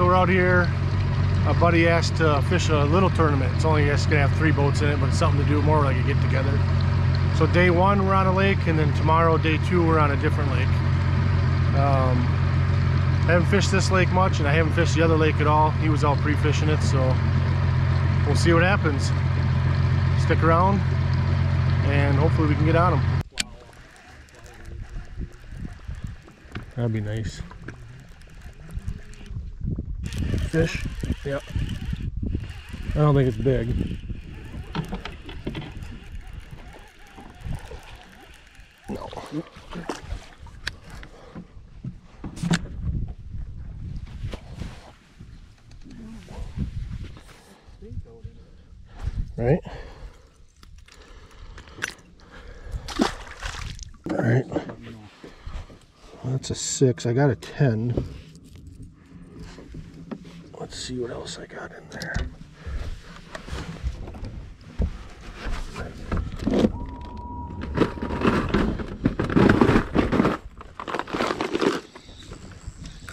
so we're out here. A buddy asked to fish a little tournament. It's only it's gonna have three boats in it, but it's something to do more like a get together. So day one we're on a lake, and then tomorrow day two we're on a different lake. Um, I haven't fished this lake much, and I haven't fished the other lake at all. He was out pre-fishing it, so we'll see what happens. Stick around, and hopefully we can get on them. That'd be nice. Fish? Yep. I don't think it's big. No. Right? All right. That's a six. I got a 10. See what else I got in there.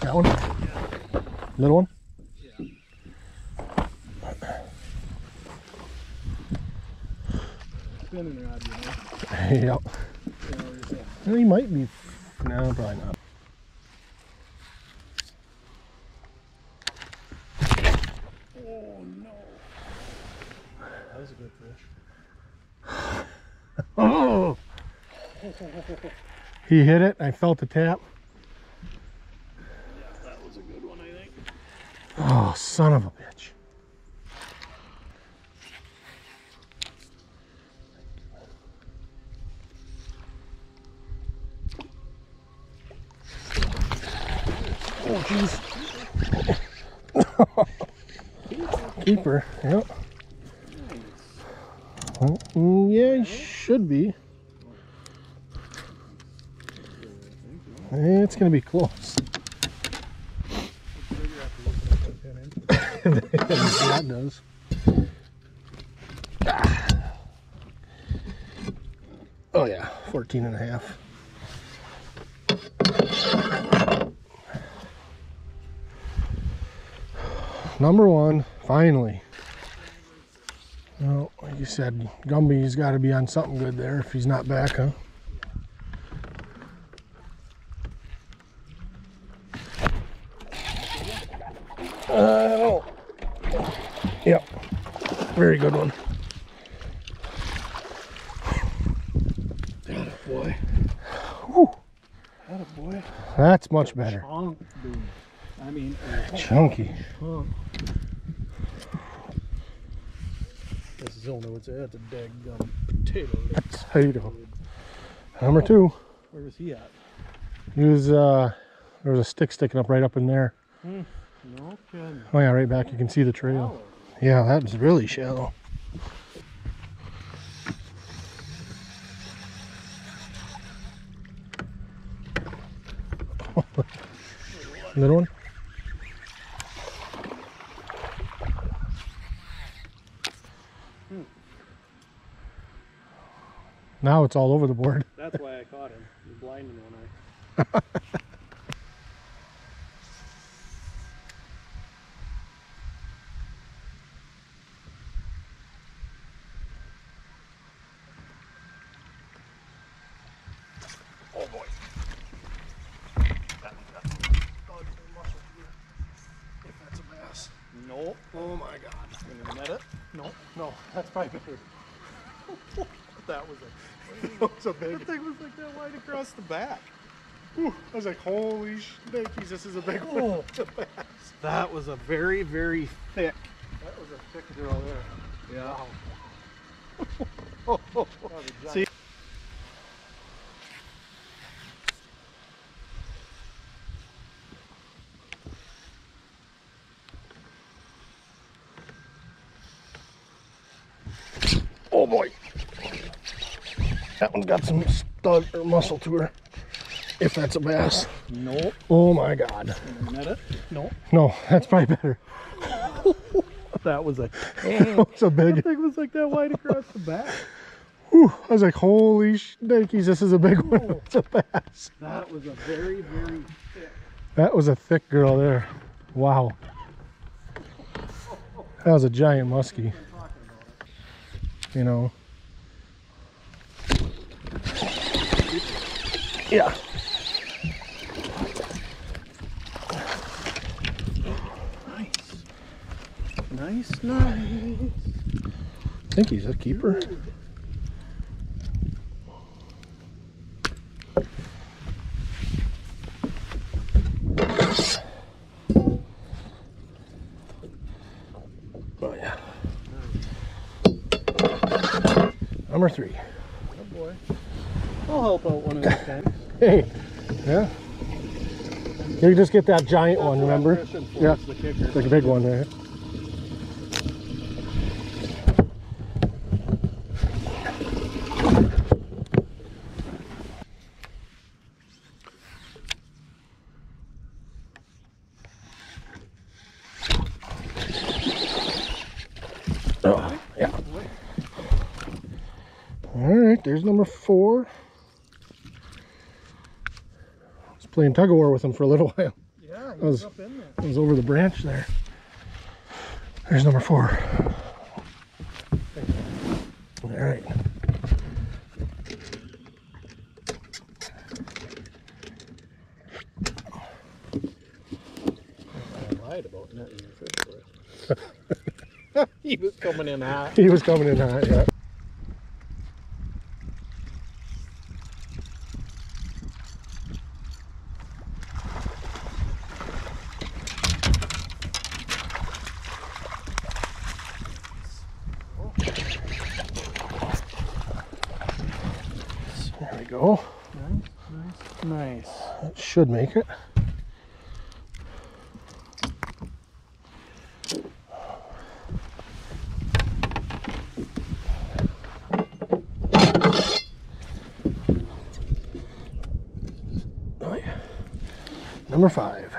That one? Little one? Spinning rod, you know. yep. You know, there's Well, He might be. No, probably not. Oh no. That was a good fish. Oh! He hit it. I felt the tap. Yeah, that was a good one, I think. Oh, son of a bitch. Oh, jeez. Keeper, yep. Mm, yeah, he should be. It's gonna be close. that does. Ah. Oh yeah, 14 and a half. Number one, finally. Well, like you said, Gumby's got to be on something good there if he's not back, huh? Uh, Yep. Very good one. Boy. Whew, That a boy. that's much better. Chunk. I mean, Chunky. chunk. Is only what's at the daggum potato. lips. Potato. Number two. Where was he at? He was, uh, there was a stick sticking up right up in there. No kidding. Oh yeah, right back. You can see the trail. Yeah, that was really shallow. Little one? Now it's all over the board. That's why I caught him. He was blinding one eye. Oh boy. That's a muscle. If that's a bass. Nope. Oh my god. You net it? Nope. No, that's probably better. That was a. That was a big. That thing was like that wide across the back. Whew, I was like, holy shnikes, this is a big one. Oh. Bass. That was a very, very thick. That was a thick girl there. Yeah. Oh. See? Oh boy. That one's got some stud or muscle to her. If that's a bass. No. Oh my god. When you net it? Nope. No, that's probably better. That was a. It's a big. That thing was like that wide across the back. Whew, I was like, holy shnikes, this is a big one. It's a bass. That was a very, very thick. That was a thick girl there. Wow. That was a giant muskie. You know. Yeah. Nice, nice. nice. I think he's a keeper. Number three. Oh boy. I'll help out one of these times. Hey. Yeah. You just get that giant one, remember? Yeah. the. It's like a big one, right? Right, there's number four. I was playing tug of war with him for a little while. Yeah, was- in there. It was over the branch there. There's number four. All right. I lied about netting your fish for it. he was coming in hot. He was coming in hot, yeah. There we go. Nice, nice. That should make it. Oh. Number five.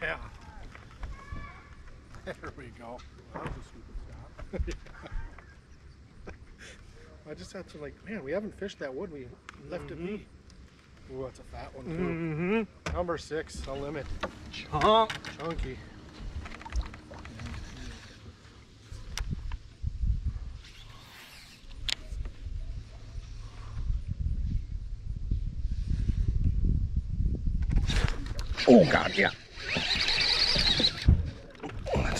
Yeah. There we go. That was a stupid stop. I just had to like, man, we haven't fished that wood. We left it be. Ooh, that's a fat one too. Mm-hmm. Number six, a limit. Chomp. Chunky. Oh God, yeah.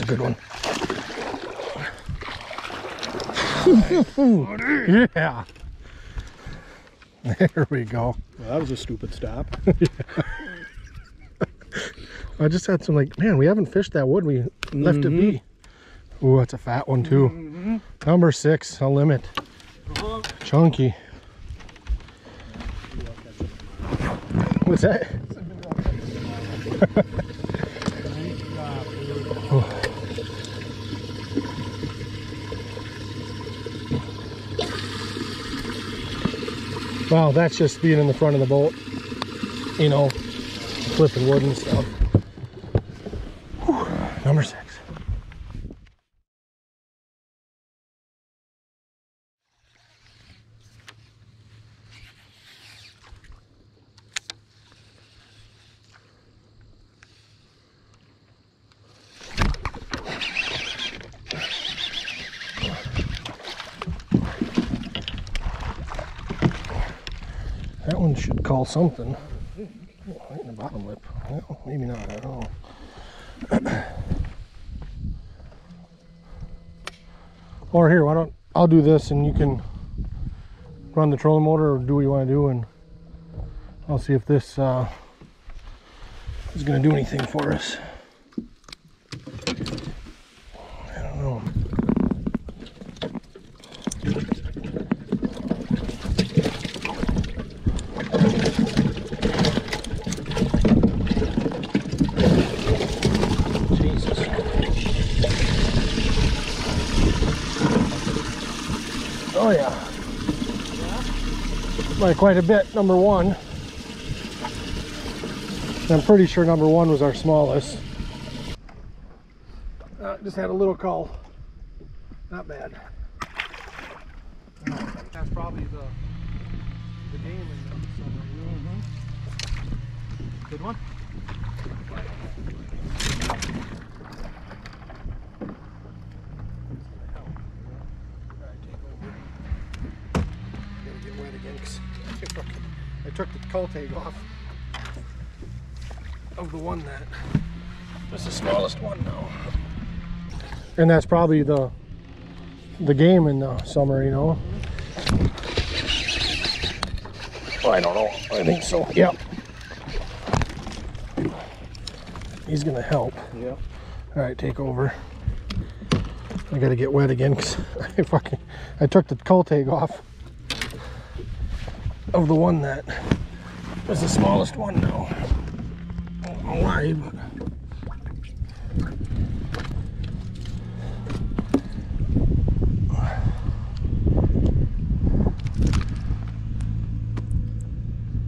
That's a good one. yeah. There we go. Well, that was a stupid stop. I just had some like, man, we haven't fished that wood. We left it be. Mm-hmm. Ooh, that's a fat one too. Mm-hmm. Number six, a limit. Uh-huh. Chunky. What's that? Wow, that's just being in the front of the boat. You know, flipping wood and stuff. Whew, Number six. That one should call something. Right in the bottom lip. Well, maybe not. at don't or here, why don't I'll do this and you can run the trolling motor or do what you want to do and I'll see if this uh, is going to do anything for us. By quite a bit, number one. I'm pretty sure number one was our smallest. Uh, just had a little cull. Not bad. That's probably the the game in the summer. You know? Good one. Took the cull tag off of the one that was the smallest one now. And that's probably the the game in the summer, you know. I don't know. I think so. Yep. He's gonna help. Yep. All right, take over. I gotta get wet again because I fucking I took the cull tag off of the one that was the smallest one now. I don't know why, but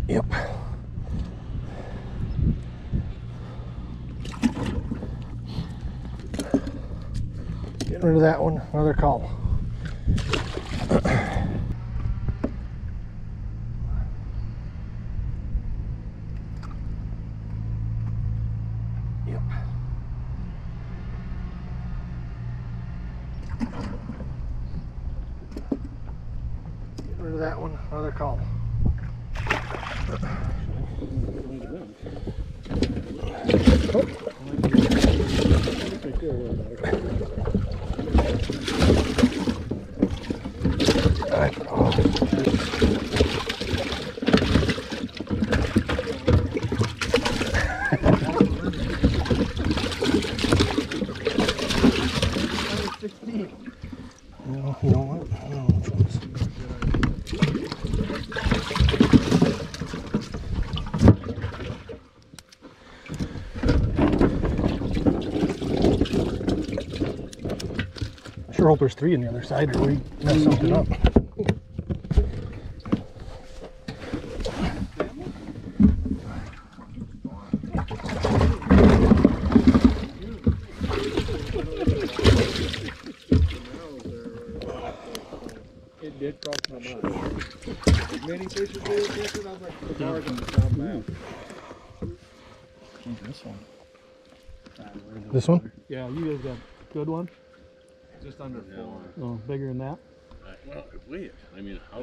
Yep. Getting rid of that one. Another cull. Yep. Getting rid of that one. Another cull. Alright. You know, you know what? I don't know which ones. I sure hope there's three on the other side or we mess something up. It did cross my mind. This one. This one? Yeah, you guys got good one. Just under four. Oh, bigger than that. Well, wait, I mean, how?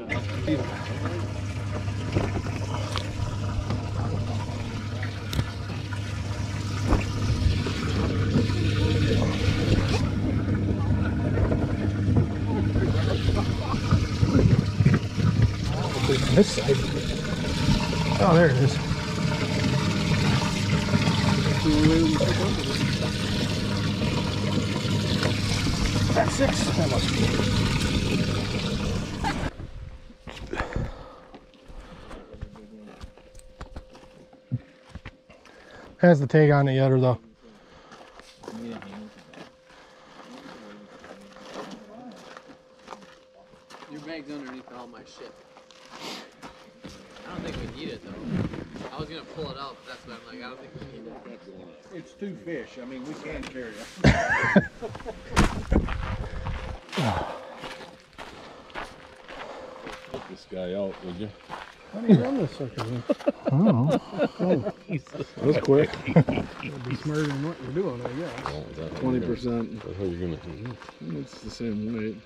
This side. Oh, there it is. Six. That must be. Has the tag on it yet, or the? Your bag's underneath all my shit. I don't think we need it though. I was gonna pull it out, but that's what I'm like. I don't think we need it. It's two fish, I mean, we can. Help this guy out, would you? How do you run this sucker? then? I don't know. That was quick. Be smarter than what you're doing, I guess. Oh, is that how Twenty you're gonna- percent. That's how you're gonna, It's the same weight.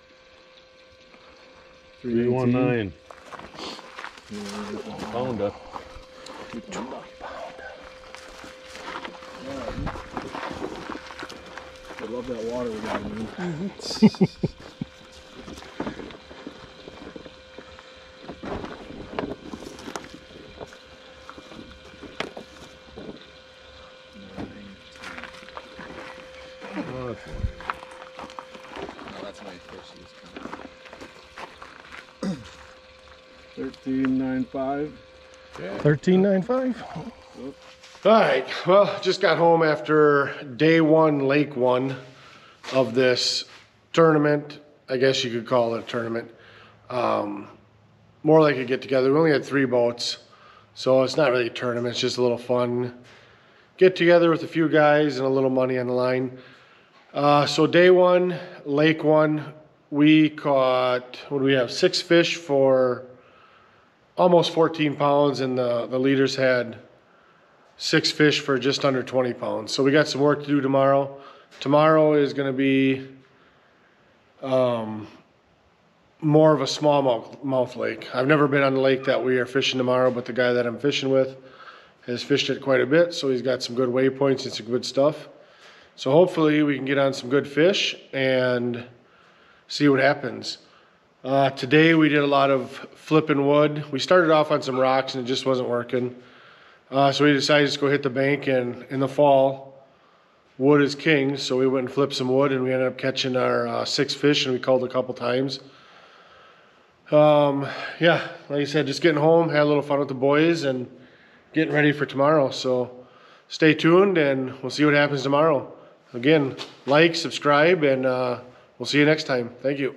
three one nine. Found it. I love that water we got in. Oh, that's one. No, that's my fish. He's coming. Thirteen nine five. Thirteen nine five. All right. Well, just got home after day one, lake one of this tournament. I guess you could call it a tournament. Um, more like a get together. We only had three boats, so it's not really a tournament. It's just a little fun get together with a few guys and a little money on the line. Uh, so day one, lake one, we caught, what do we have, six fish for almost 14 pounds and the, the leaders had six fish for just under 20 pounds. So we got some work to do tomorrow. Tomorrow is gonna be, um, more of a smallmouth mouth lake. I've never been on the lake that we are fishing tomorrow, but the guy that I'm fishing with has fished it quite a bit, so he's got some good waypoints and some good stuff. So hopefully we can get on some good fish and see what happens. Uh, today we did a lot of flipping wood. We started off on some rocks and it just wasn't working. Uh, so we decided to go hit the bank and in the fall, wood is king. So we went and flipped some wood and we ended up catching our uh, six fish and we culled a couple times. Um, yeah, like I said, just getting home, had a little fun with the boys and getting ready for tomorrow. So stay tuned and we'll see what happens tomorrow. Again, like, subscribe, and uh, we'll see you next time. Thank you.